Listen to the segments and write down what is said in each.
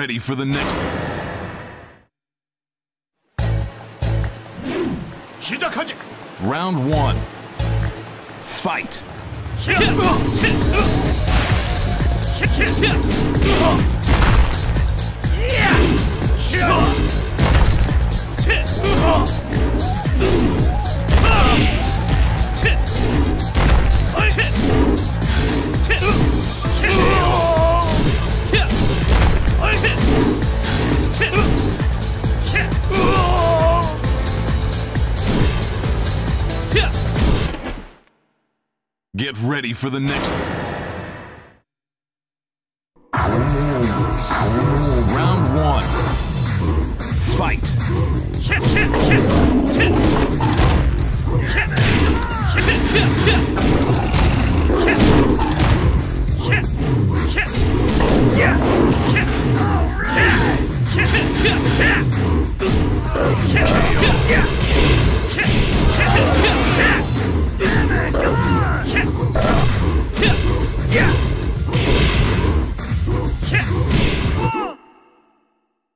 ready for the next. 시작하지. Round one. Fight. Get ready for the next. Round one. Fight.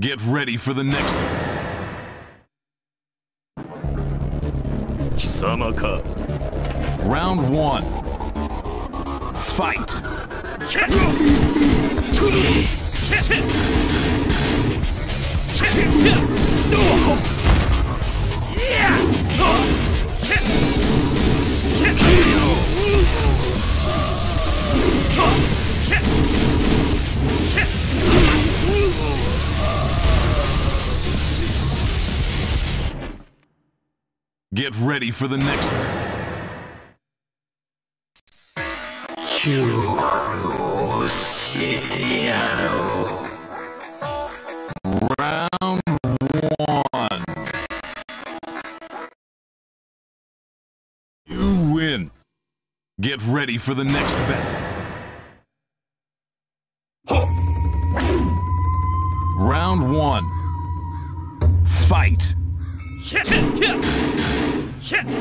Get ready for the next. 貴様か。 Round one. Fight. Get ready for the next. Round one. You win. Get ready for the next battle. Round one. Fight. Yeah.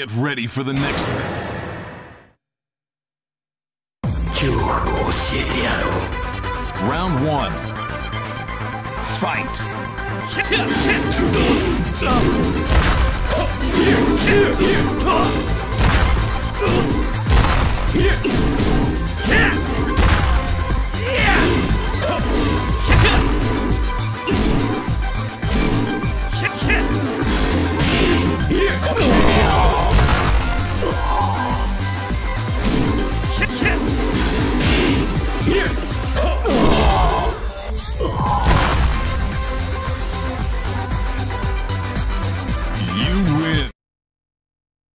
Get ready for the next battle. 教育を教えてやろう。 Round one. Fight. You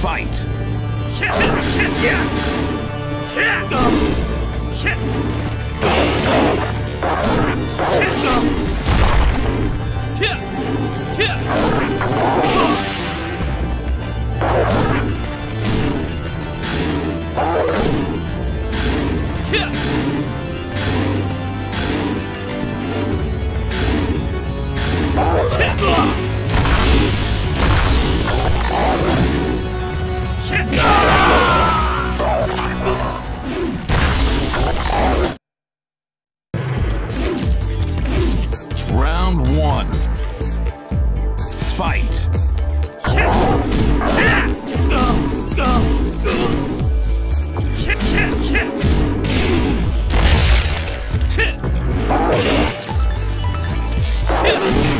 Fight. Round one. Fight. You win.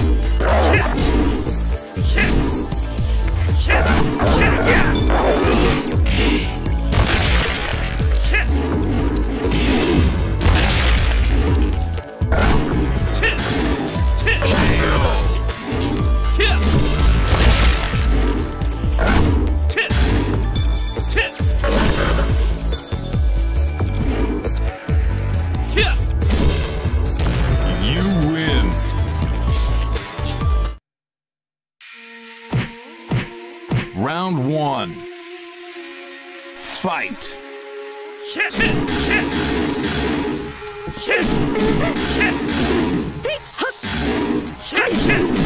Round one. Fight. Say, huh.